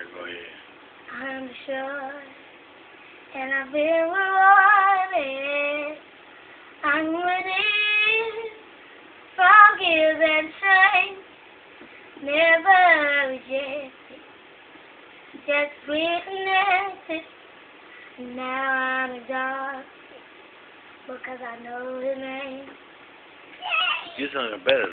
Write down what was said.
I'm sure, and I've been rewarded. I'm winning, forgive and change, never rejected, just reconnected. Now I'm adopted because I know His name. You sound better